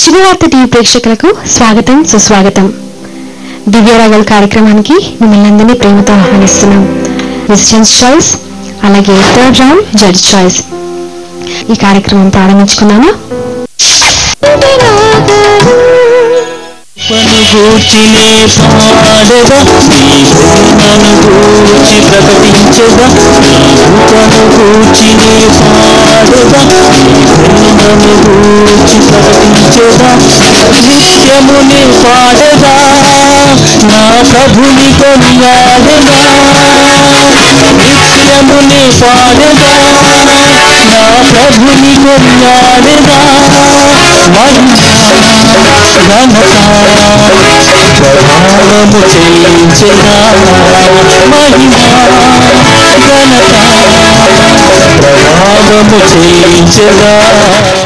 శుభవార్త టీవీ ప్రేక్షకులకు స్వాగతం సుస్వాగతం. దివ్యరాగల్ కార్యక్రమానికి మిమ్మల్ని అందరినీ ప్రేమతో ఆహ్వానిస్తున్నాం. రెసిడెన్స్ చాయిస్ అలాగే థర్డ్ రౌండ్ జడ్జ్ చాయిస్ ఈ కార్యక్రమం ప్రారంభించుకున్నాము పను గూర్చినే పాడగా నీ ప్రేమను గూర్చి ప్రకటించదా? నీ కృపను గూర్చినే పాడగా నీ ప్రేమను గూర్చి नाचेगा नित्य मुनि पाड़ेगा ना प्रभु को निहारेगा मुनि पाड़ेगा ना प्रभु को निहारेगा घनताम चेगा महिमा घनता प्रभाव मुझे चला